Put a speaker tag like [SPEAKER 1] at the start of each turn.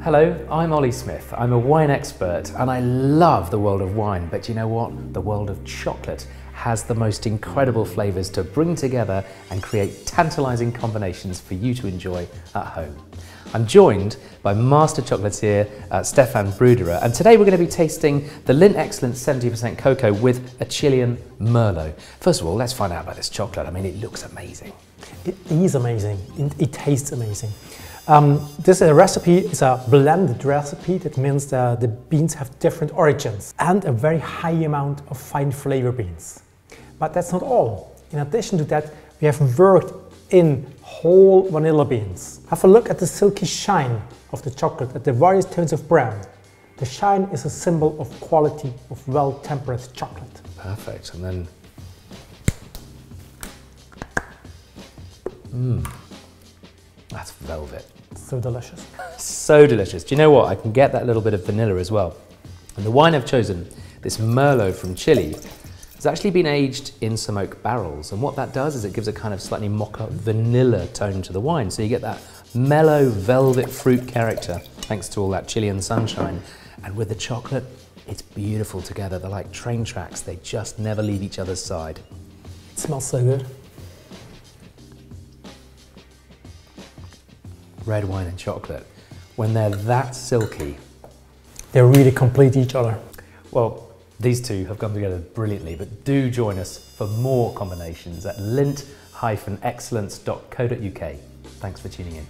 [SPEAKER 1] Hello, I'm Olly Smith. I'm a wine expert and I love the world of wine, but you know what? The world of chocolate has the most incredible flavours to bring together and create tantalising combinations for you to enjoy at home. I'm joined by master chocolatier uh, Stefan Bruderer, and today we're going to be tasting the Lindt Excellence 70% cocoa with a Chilean Merlot. First of all, let's find out about this chocolate. I mean, it looks amazing.
[SPEAKER 2] It is amazing. It, it tastes amazing. Um, this uh, recipe is a blended recipe. That means that the beans have different origins and a very high amount of fine flavor beans. But that's not all. In addition to that, we have worked in whole vanilla beans. Have a look at the silky shine of the chocolate at the various tones of brown. The shine is a symbol of quality of well-tempered chocolate.
[SPEAKER 1] Perfect. And then. Mmm. That's velvet.
[SPEAKER 2] So delicious.
[SPEAKER 1] So delicious. Do you know what? I can get that little bit of vanilla as well. And the wine I've chosen, this Merlot from Chile, has actually been aged in some oak barrels. And what that does is it gives a kind of slightly mocha vanilla tone to the wine. So you get that mellow velvet fruit character thanks to all that Chilean sunshine. And with the chocolate, it's beautiful together. They're like train tracks. They just never leave each other's side.
[SPEAKER 2] It smells so good.
[SPEAKER 1] Red wine and chocolate, when they're that silky.
[SPEAKER 2] They really complete each other.
[SPEAKER 1] Well, these two have come together brilliantly, but do join us for more combinations at lindt-excellence.co.uk. Thanks for tuning in.